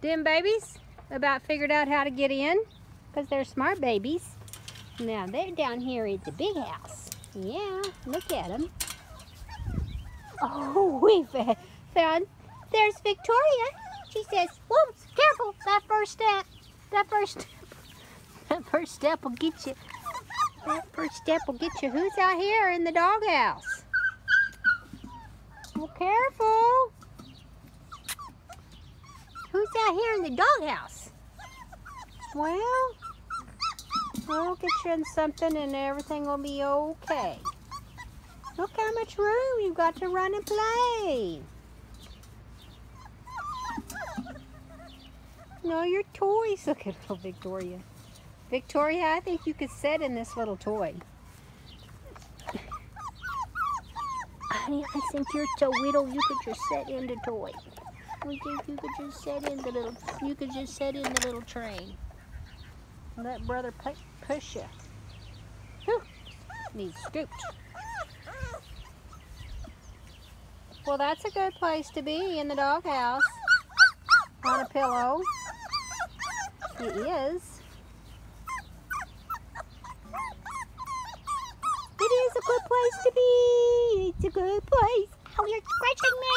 Them babies about figured out how to get in because they're smart babies. Now they're down here at the big house. Yeah, look at them. Oh, we found, there's Victoria. She says, whoa, careful, that first step, that first, that first step will get you. That first step will get you. Who's out here in the doghouse? Well, careful. Out here in the doghouse? Well, I'll get you in something and everything will be okay. Look how much room you've got to run and play. No, your toys. Look at little Victoria. Victoria, I think you could sit in this little toy. Honey, I think you're so little you could just sit in the toy. We think you could just set in the little, you could just set in the little train. Let brother push you. Whew, needs scooped. Well, that's a good place to be in the doghouse. On a pillow. It is. It is a good place to be. It's a good place. Oh, you're scratching me.